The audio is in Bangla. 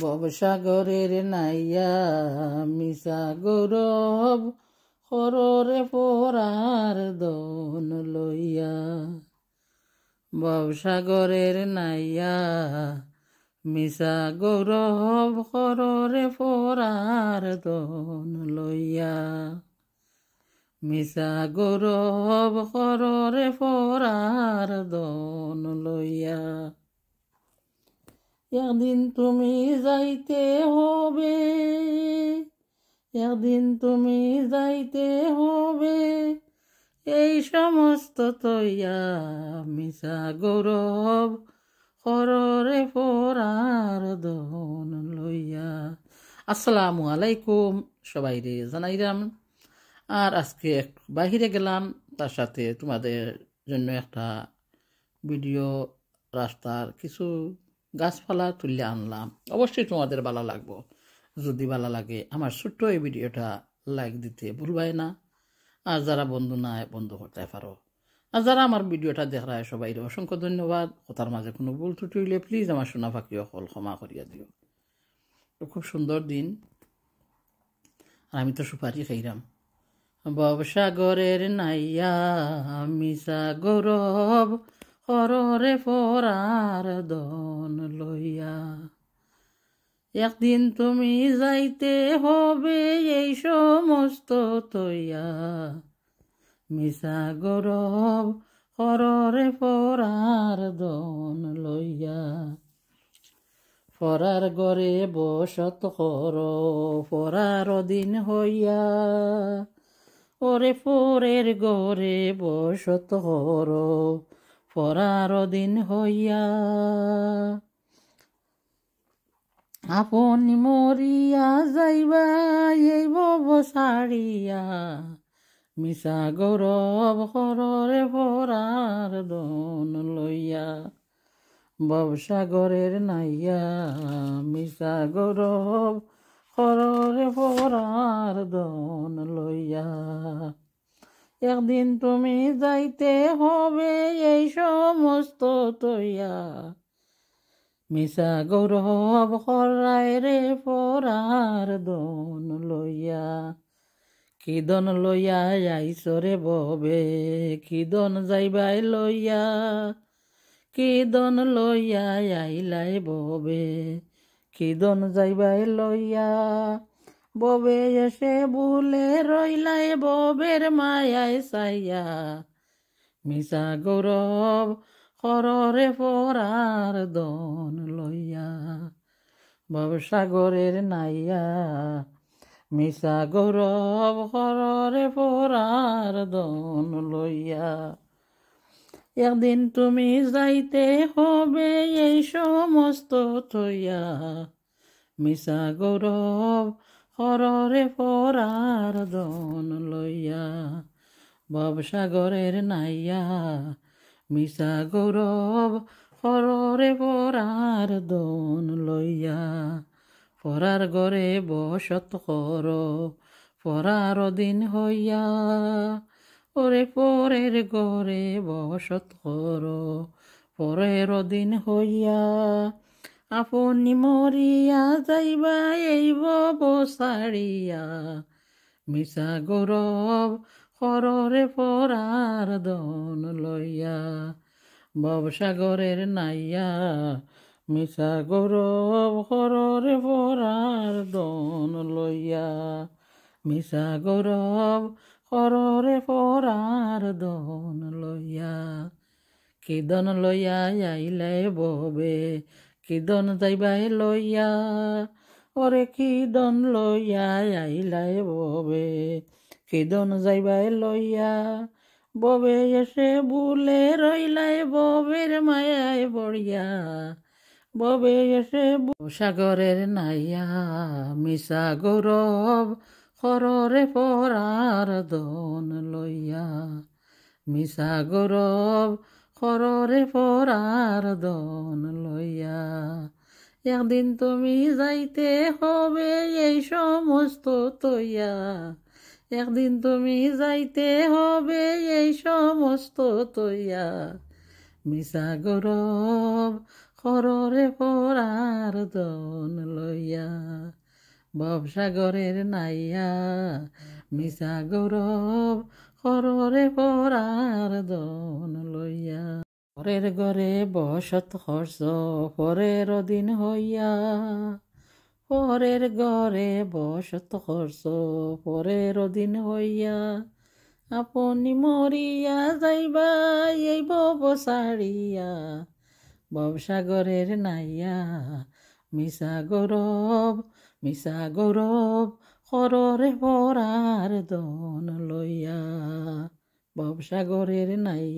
ভবসাগরের নাইয়া মিশা গৌরব হররে পরার দন লইয়া। ভবসাগরের নাইয়া মিশা গৌরব হররে পরার দন লইয়া। মিশা গৌরব হররে পরার দন লইয়া। একদিন তুমি যাইতে হবে, একদিন তুমি যাইতে হবে। এই সমস্ত তৈয়া মিশা গৌরব, হররে পরার দন লইয়া। আসসালামু আলাইকুম, সবাই রে জানাইরাম আর আজকে এক বাহিরে গেলাম, তার সাথে তোমাদের জন্য একটা ভিডিও রাস্তার কিছু গাছপালা তুলে আনলাম। অবশ্যই তোমাদের ভালো লাগবো। যদি ভালো লাগে, আমার ছোট্ট এই ভিডিওটা লাইক দিতে ভুলবাই না। আর যারা বন্ধু নাই, বন্ধু করতে পারো। আর যারা আমার ভিডিওটা দেখায় সবাই অসংখ্য ধন্যবাদ। কথার মাঝে কোনো ভুল ত্রুটি হইলে প্লিজ আমার সোনা ফাঁকি অকল ক্ষমা করিয়া দিও। খুব সুন্দর দিন। আর আমি তো সুপারি খাইলাম ববসাগরের নাইয়া মিশা গৌরব হররে ফরার দন লইয়া। একদিন তুমি যাইতে হবে এই সমস্ত তৈয়া মিশা গৌরব হররে ফরার দন লইয়া। ফরার গরে বসত কর ফরার দিন হইয়া। ওরে ফোরের গরে বসত কর ফরার দিন হইয়া আপনি মরিয়া যাইবা, এই বব সারিয়া। মিশা গৌরব হররে ফরার দন লইয়া ববসাগরের নাইয়া। মিশা গৌরব হররে ফরার দন একদিন তুমি যাইতে হবে, এই সমস্ত তৈয়া। মিশা গৌরব হরায় রে পরার দন লইয়া। কিদন লইয়া আইসরে ববে কিদন যাইবাই লইয়া। কিদন লইয়া আইলাই ববে কিদন যাইবাই লইয়া। ববে এসে ভুলে রইলাই ববের মায়ায় সাইয়া মিশা গৌরব হররে পরার দন লইয়া। ভবসাগরের নাইয়া। মিশা গৌরব হররে পরার দন লইয়া। একদিন তুমি যাইতে হবে এই সমস্ত থইয়া। মিশা গৌরব হররে পরার দন লইয়া ভবসাগরের নাইয়া। মিশা গৌরব হররে পরার দন লইয়া, পরার গরে বসত কর, পরার দিন হইয়া। ওরে পরের গরে বসত কর, পরের দিন হইয়া। আপনি মরিয়া যাইবা এই বসারিয়া মিশা গৌরব হররে পরার দন লইয়া ববসাগরের নাইয়া, মিছা গৌরব হররে পরার দন লইয়া মিছা গৌরব হররে পরার দন লইয়া কিদন লইয়া আইলে ববে কিদন যাইবাই লইয়া ওরে কিদন লইয়া আইলাই ববে কিদন যাইবাই লইয়া ববে এসে বুলে রইলাই ববের মায়ায় বড়িয়া ববে এসে সাগরের নাইয়া মিশা গৌরব হররে পরার দন লইয়া মিশা গৌরব হররে পরার দন লইয়া। একদিন তুমি যাইতে হবে এই সমস্ত তৈয়া একদিন তুমি যাইতে হবে এই সমস্ত তৈয়া মিশা গৌরব খররে পরার দন লইয়া। ববসাগরের নাইয়া মিশা গৌরব খররে পরার দন পরের ঘরে বসত খরচ পরের দিন হইয়া পরের ঘরে বসত খরচ পরের দিন হইয়া। আপনি মরিয়া যাইবা, এই বসাড়িয়া ববসাগরের নাইয়া মিশা গৌরব মিশা গৌরব, খররে পরার দন লইয়া। ববসাগরের নাইয়া